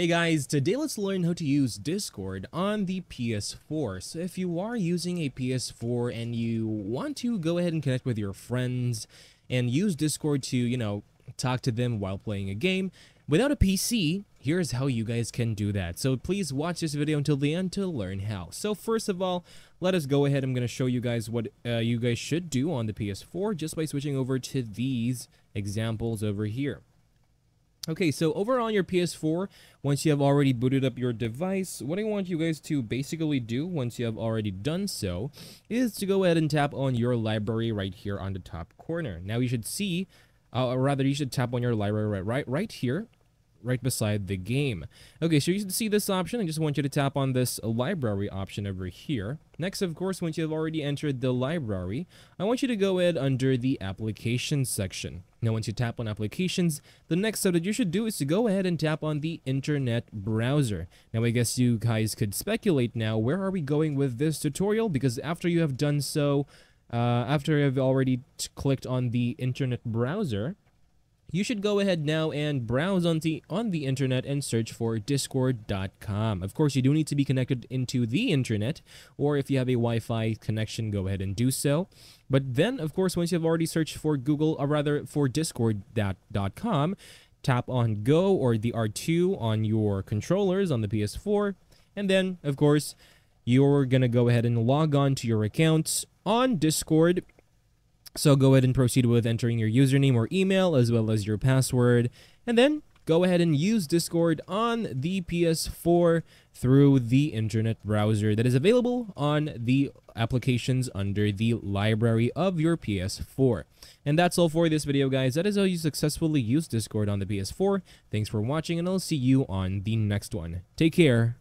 Hey guys, today let's learn how to use Discord on the PS4. So if you are using a PS4 and you want to go ahead and connect with your friends and use Discord to, you know, talk to them while playing a game, without a PC, here's how you guys can do that. So please watch this video until the end to learn how. So first of all, let us go ahead. I'm going to show you guys what uh, you guys should do on the PS4 just by switching over to these examples over here. Okay, so over on your PS4, once you have already booted up your device, what I want you guys to basically do once you have already done so is to go ahead and tap on your library right here on the top corner. Now you should see, uh, or rather you should tap on your library right, right, right here right beside the game. Okay, so you can see this option. I just want you to tap on this library option over here. Next, of course, once you've already entered the library, I want you to go ahead under the applications section. Now, once you tap on applications, the next step that you should do is to go ahead and tap on the internet browser. Now, I guess you guys could speculate now, where are we going with this tutorial? Because after you have done so, uh, after you've already clicked on the internet browser, you should go ahead now and browse on the on the internet and search for discord.com. Of course, you do need to be connected into the internet or if you have a Wi-Fi connection, go ahead and do so. But then, of course, once you've already searched for Google or rather for discord.com, tap on go or the R2 on your controllers on the PS4, and then, of course, you're going to go ahead and log on to your accounts on Discord so go ahead and proceed with entering your username or email as well as your password. And then go ahead and use Discord on the PS4 through the internet browser that is available on the applications under the library of your PS4. And that's all for this video guys. That is how you successfully use Discord on the PS4. Thanks for watching and I'll see you on the next one. Take care.